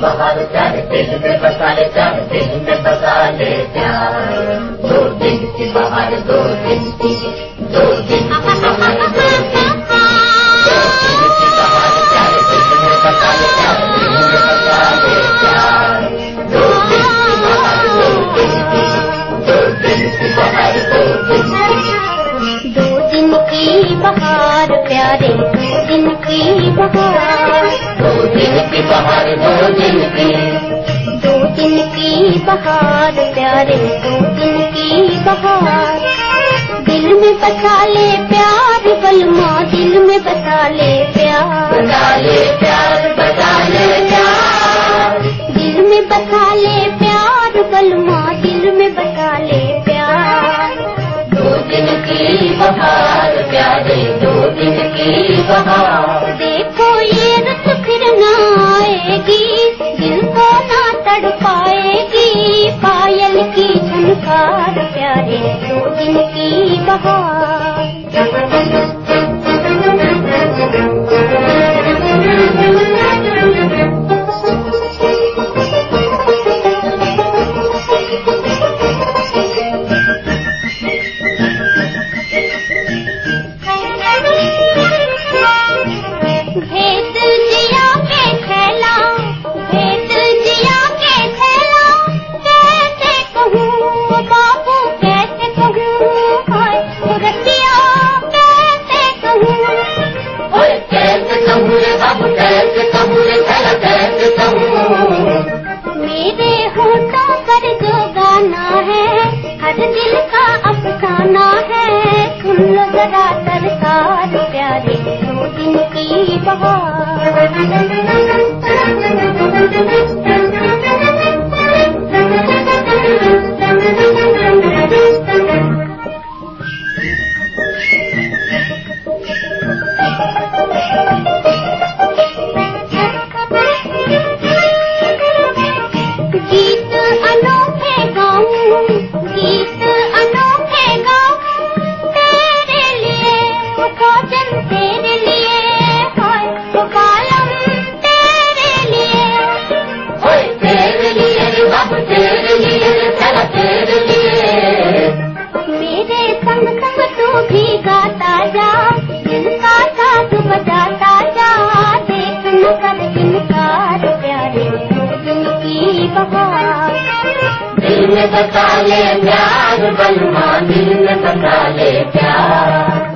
बाहर प्यार दिल में बसा ले दिल में बसा ले प्यार दो दिन दो दिन दो दिन दो दिन दो दिन की बाहर दो दिन दो दिन की दो दो दिन दो दिन की बहार प्यारे दो दिन की दो दिन की बाहर दो दिन की दो दिन की बहार प्यारे दो दिन की बहार दिल में बसा ले प्यार बलमा दिल में बसा ले प्यार बसा ले प्यार बसा ले प्यार दिल में बसा ले प्यार बलमा दिल में बसा ले प्यार दो दिन की बहार प्यारे, दो दिन की बहार। देखो झनकार प्यारे दो दिन की बहार जरा सरकार प्यारे दो दिन की बहार। बसा ले प्यार बलमा दिल में ले प्यार